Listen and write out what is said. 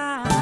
time.